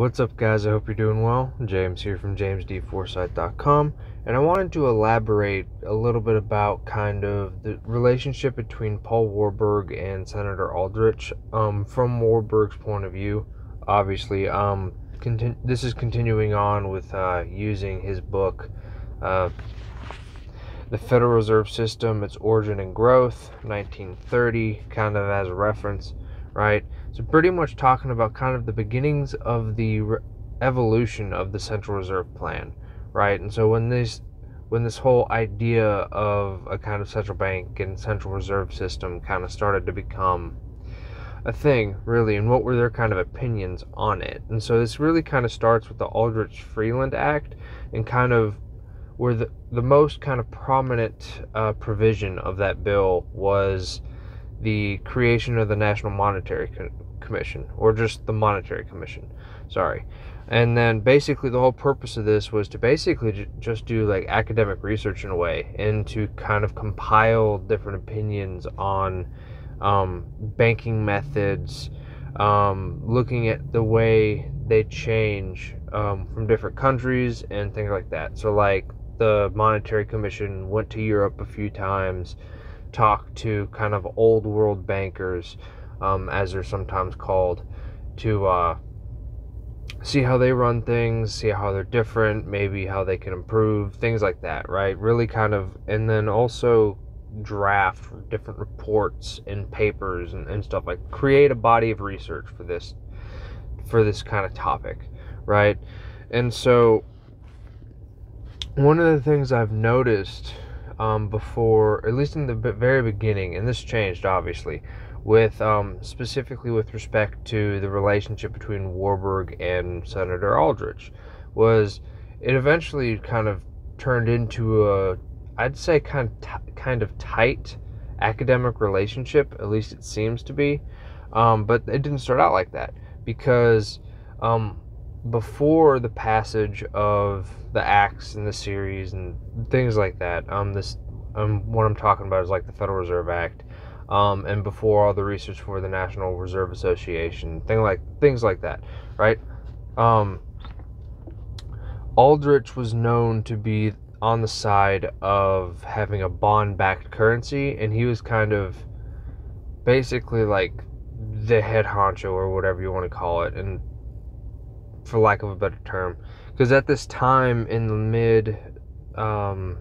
what's up, guys? I hope you're doing well. James here from jamesdforsythe.com, and I wanted to elaborate a little bit about kind of the relationship between Paul Warburg and Senator Aldrich um, from Warburg's point of view. Obviously, um, conti- this is continuing on with uh, using his book, uh, The Federal Reserve System, Its Origin and Growth, 1930, kind of as a reference, right? So, pretty much talking about kind of the beginnings of the re- evolution of the Central Reserve Plan, right? And so, when this when this whole idea of a kind of central bank and central reserve system kind of started to become a thing, really, and what were their kind of opinions on it. And so this really kind of starts with the Aldrich Vreeland Act and kind of where the, the most kind of prominent uh, provision of that bill was the creation of the National Monetary Co- Commission, or just the Monetary Commission, sorry. And then basically the whole purpose of this was to basically just do like academic research in a way and to kind of compile different opinions on um, banking methods, um, looking at the way they change um, from different countries and things like that. So, like the Monetary Commission went to Europe a few times, talked to kind of old world bankers, um, as they're sometimes called, to uh, see how they run things, see how they're different, maybe how they can improve, things like that, right? Really kind of, and then also draft different reports and papers and, and stuff like create a body of research for this for this kind of topic right and so one of the things i've noticed um, before at least in the very beginning and this changed obviously with um, specifically with respect to the relationship between warburg and senator aldrich was it eventually kind of turned into a I'd say kind of t- kind of tight academic relationship. At least it seems to be. Um, but it didn't start out like that because um, before the passage of the acts in the series and things like that, um, this um, what I'm talking about is like the Federal Reserve Act, um, and before all the research for the National Reserve Association, thing like things like that, right? Um, Aldrich was known to be on the side of having a bond backed currency, and he was kind of basically like the head honcho or whatever you want to call it, and for lack of a better term, because at this time in the mid, um,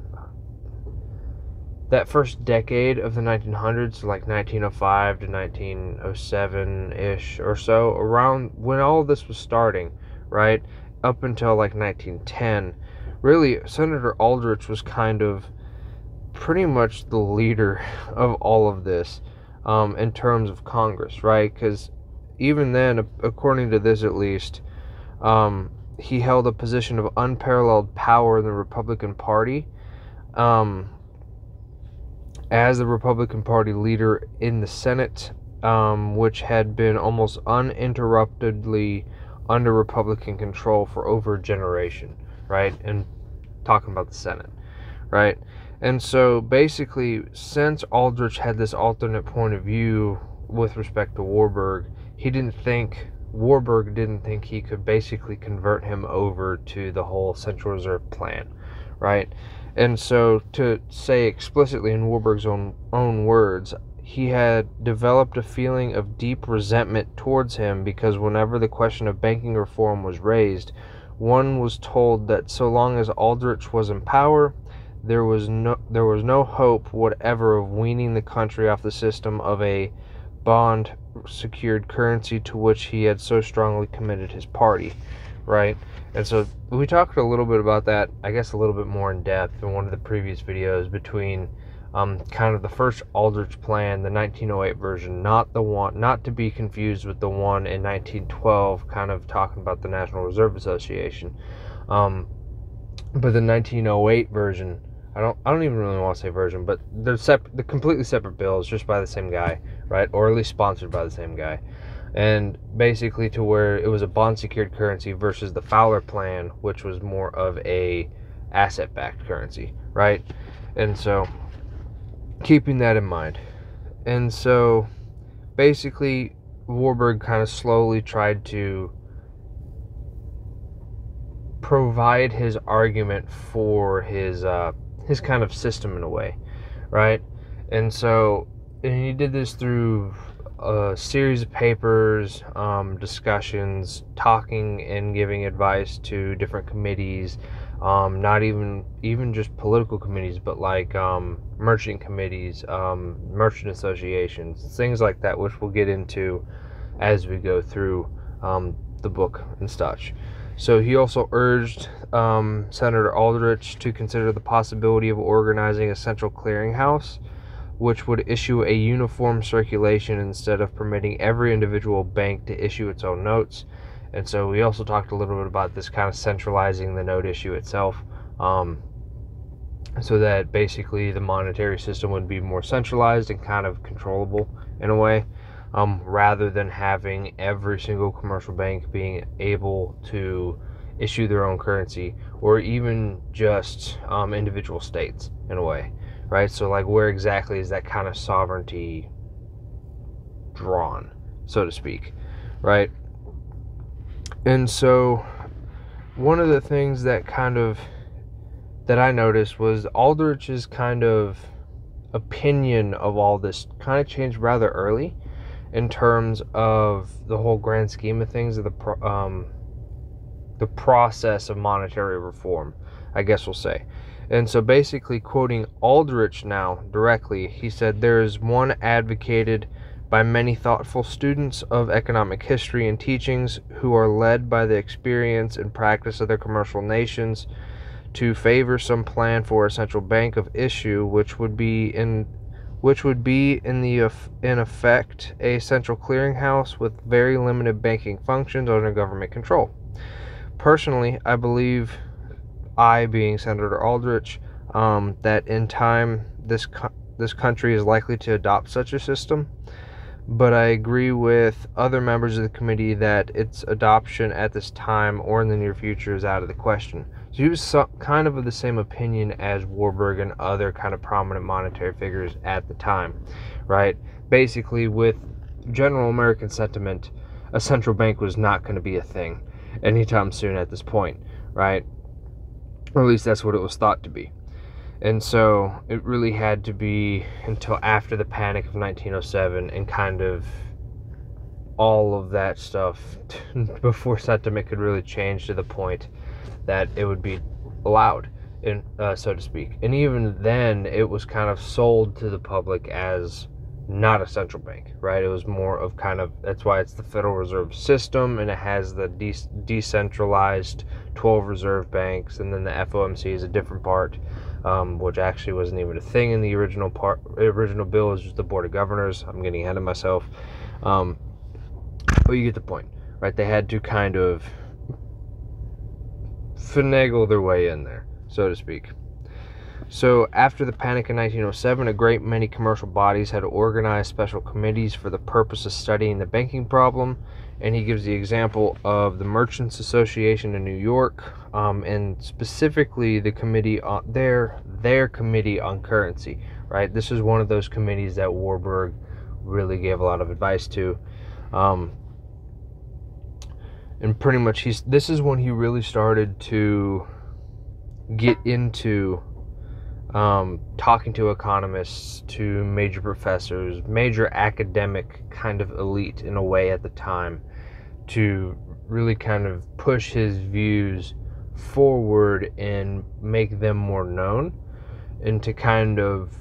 that first decade of the 1900s, like 1905 to 1907 ish or so, around when all this was starting, right, up until like 1910 really Senator Aldrich was kind of pretty much the leader of all of this um, in terms of Congress, right? Because even then, according to this at least, um, he held a position of unparalleled power in the Republican Party. Um, as the Republican Party leader in the Senate, um, which had been almost uninterruptedly under Republican control for over a generation right? And talking about the Senate, right? And so basically, since Aldrich had this alternate point of view with respect to Warburg, he didn't think, Warburg didn't think he could basically convert him over to the whole Central Reserve plan, right? And so, to say explicitly in Warburg's own, own words, he had developed a feeling of deep resentment towards him because whenever the question of banking reform was raised, one was told that so long as Aldrich was in power, there was no there was no hope whatever of weaning the country off the system of a bond secured currency to which he had so strongly committed his party, right? And so we talked a little bit about that, I guess a little bit more in depth in one of the previous videos between um, kind of the first Aldrich plan, the 1908 version, not the one, not to be confused with the one in 1912, kind of talking about the National Reserve Association. Um, but the 1908 version, I don't, I don't even really want to say version, but they're separate, the completely separate bills, just by the same guy, right, or at least sponsored by the same guy, and basically to where it was a bond-secured currency versus the Fowler plan, which was more of a asset-backed currency, right, and so keeping that in mind. And so basically, Warburg kind of slowly tried to provide his argument for his uh, his kind of system in a way, right? And so and he did this through a series of papers, um, discussions, talking and giving advice to different committees, um, not even even just political committees, but like um, merchant committees, um, merchant associations, things like that, which we'll get into as we go through um, the book and such. So he also urged um, Senator Aldrich to consider the possibility of organizing a central clearinghouse which would issue a uniform circulation instead of permitting every individual bank to issue its own notes. And so we also talked a little bit about this kind of centralizing the note issue itself, um, so that basically the monetary system would be more centralized and kind of controllable in a way, um, rather than having every single commercial bank being able to issue their own currency or even just um, individual states in a way right? So, like, where exactly is that kind of sovereignty drawn, so to speak, right? And so, one of the things that kind of that I noticed was Aldrich's kind of opinion of all this kind of changed rather early in terms of the whole grand scheme of things of the pro- um, the process of monetary reform, I guess we'll say. And so, basically, quoting Aldrich now directly, he said, There is one advocated by many thoughtful students of economic history and teachings who are led by the experience and practice of their commercial nations to favor some plan for a central bank of issue which would be in which would be in the in effect a central clearinghouse with very limited banking functions under government control. Personally, I believe I, being Senator Aldrich, um, that in time this co- this country is likely to adopt such a system. But I agree with other members of the committee that its adoption at this time or in the near future is out of the question. So he was kind of of the same opinion as Warburg and other kind of prominent monetary figures at the time, right? Basically, with general American sentiment, a central bank was not going to be a thing anytime soon at this point, right? Or at least that's what it was thought to be. And so it really had to be until after the panic of 1907 and kind of all of that stuff before sentiment could really change to the point that it would be allowed, in, uh, so to speak. And even then, it was kind of sold to the public as not a central bank, right? It was more of kind of that's why it's the Federal Reserve System and it has the de- decentralized 12 reserve banks, and then the FOMC is a different part, um, which actually wasn't even a thing in the original part. Original bill is just the Board of Governors. I'm getting ahead of myself, um, but you get the point, right? They had to kind of finagle their way in there, so to speak. So, after the panic in 1907, a great many commercial bodies had organized special committees for the purpose of studying the banking problem. And he gives the example of the Merchants Association in New York, um, and specifically the committee on their their committee on currency. Right, this is one of those committees that Warburg really gave a lot of advice to. Um, and pretty much he's this is when he really started to get into um, talking to economists, to major professors, major academic kind of elite in a way at the time, to really kind of push his views forward and make them more known, and to kind of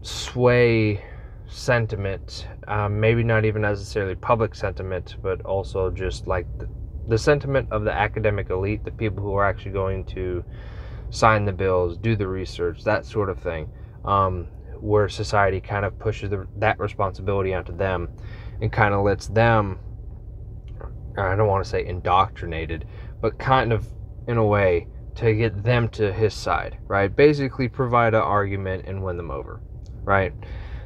sway sentiment, um, maybe not even necessarily public sentiment, but also just like the, the sentiment of the academic elite, the people who are actually going to sign the bills, do the research, that sort of thing, um, where society kind of pushes the, that responsibility onto them and kind of lets them, I don't want to say indoctrinated, but kind of in a way to get them to his side, right? Basically, provide an argument and win them over, right?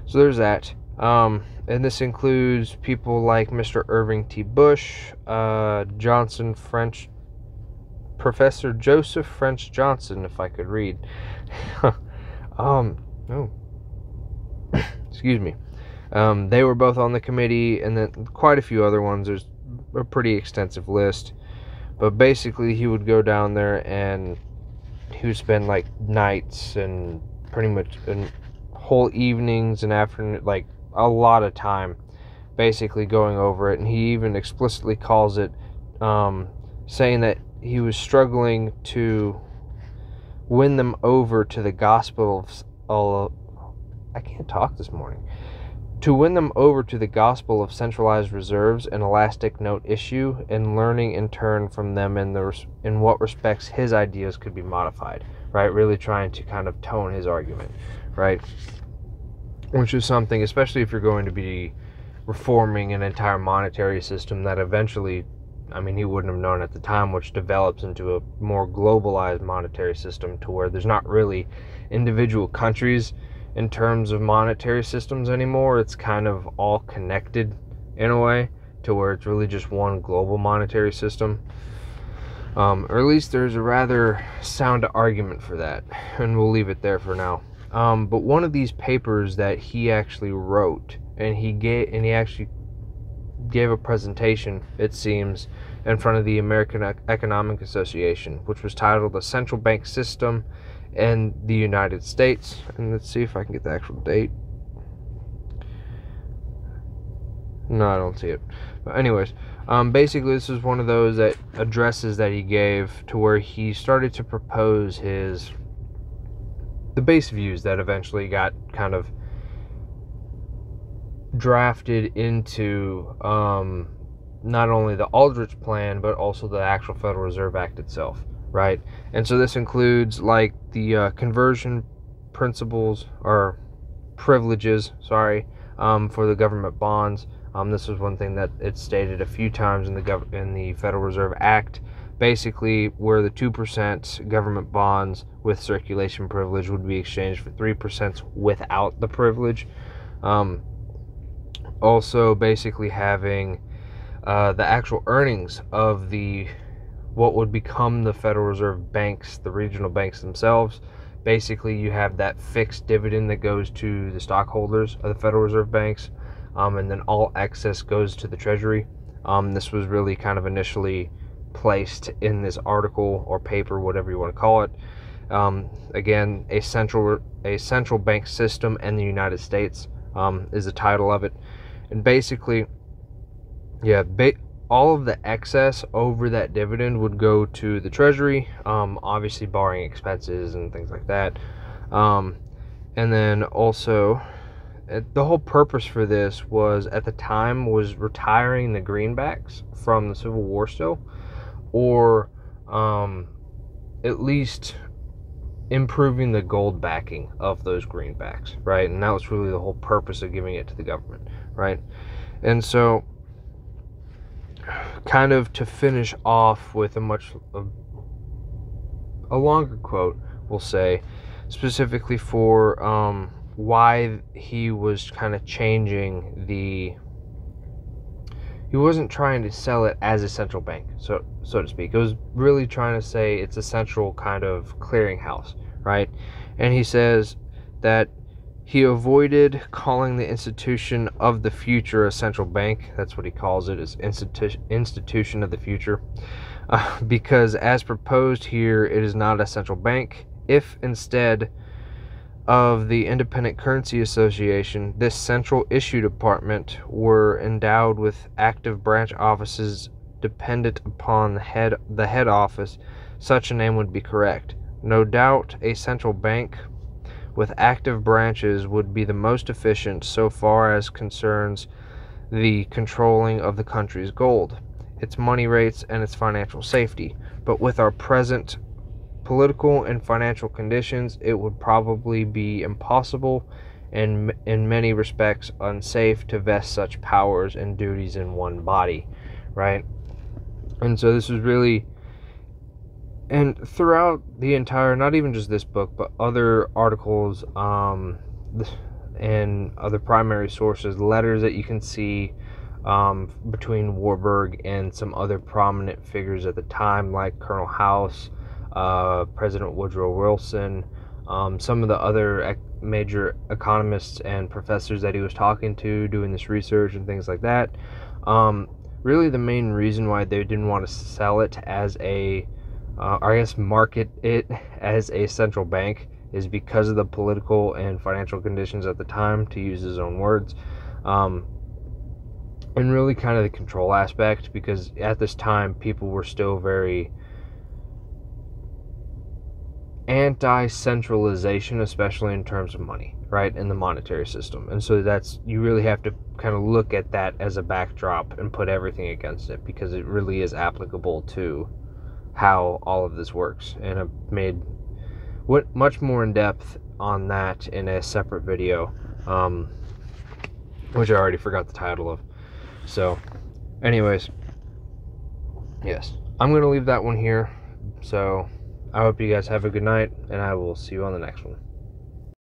So there's that. Um, and this includes people like Mr. Irving T. Bush, uh, Johnson French Professor Joseph French Johnson, if I could read. um, no. Excuse me. Um, they were both on the committee, and then quite a few other ones. There's a pretty extensive list. But basically, he would go down there and he would spend like nights and pretty much and whole evenings and afternoon, like a lot of time, basically going over it. And he even explicitly calls it, um, saying that he was struggling to win them over to the gospel of. I can't talk this morning to win them over to the gospel of centralized reserves and elastic note issue, and learning in turn from them in the in what respects his ideas could be modified. Right, really trying to kind of tone his argument, right? Which is something, especially if you're going to be reforming an entire monetary system that eventually, I mean, he wouldn't have known at the time, which develops into a more globalized monetary system to where there's not really individual countries in terms of monetary systems anymore. It's kind of all connected in a way to where it's really just one global monetary system. Um, or at least there's a rather sound argument for that, and we'll leave it there for now. Um, but one of these papers that he actually wrote, and he gave, and he actually gave a presentation, it seems, in front of the American Economic Association, which was titled "The Central Bank System and the United States. And let's see if I can get the actual date. No, I don't see it. But anyways, um, basically, this is one of those that addresses that he gave to where he started to propose his the base views that eventually got kind of drafted into um, not only the Aldrich plan but also the actual Federal Reserve Act itself right? And so this includes like the uh, conversion principles or privileges, sorry, um, for the government bonds. Um, this was one thing that it stated a few times in the gov- in the Federal Reserve Act. Basically, where the two percent government bonds with circulation privilege would be exchanged for three percent without the privilege. Um, also, basically having uh, the actual earnings of the what would become the Federal Reserve banks, the regional banks themselves. Basically, you have that fixed dividend that goes to the stockholders of the Federal Reserve banks, um, and then all excess goes to the Treasury. Um, this was really kind of initially placed in this article or paper, whatever you want to call it. Um, again, a central a central bank system in the United States um, is the title of it, and basically, yeah, ba- all of the excess over that dividend would go to the treasury, um, obviously barring expenses and things like that. Um, and then also, the whole purpose for this was at the time was retiring the greenbacks from the Civil War still, or um, at least improving the gold backing of those greenbacks, right? And that was really the whole purpose of giving it to the government, right? And so kind of to finish off with a much a, a longer quote, we'll say, specifically for um, why he was kind of changing the. He wasn't trying to sell it as a central bank, so so to speak. It was really trying to say it's a central kind of clearinghouse, right? And he says that he avoided calling the institution of the future a central bank. That's what he calls it, is institu- institution of the future. Uh, because as proposed here, it is not a central bank. If instead of the Independent Currency Association, this central issue department were endowed with active branch offices dependent upon the head the head office, such a name would be correct. No doubt a central bank with active branches would be the most efficient so far as concerns the controlling of the country's gold, its money rates, and its financial safety. But with our present political and financial conditions, it would probably be impossible and in many respects unsafe to vest such powers and duties in one body, right? And so this was really and throughout the entire not even just this book but other articles um, and other primary sources letters that you can see um, between warburg and some other prominent figures at the time like colonel house uh, president woodrow wilson um, some of the other ec- major economists and professors that he was talking to doing this research and things like that um, really the main reason why they didn't want to sell it as a, uh, or I guess market it as a central bank is because of the political and financial conditions at the time, to use his own words. Um, and really kind of the control aspect because at this time people were still very anti centralization, especially in terms of money, right, in the monetary system. And so that's, you really have to kind of look at that as a backdrop and put everything against it because it really is applicable to how all of this works. And I've made what much more in depth on that in a separate video, um, which I already forgot the title of. So, anyways, yes, I'm going to leave that one here. So, I hope you guys have a good night, and I will see you on the next one.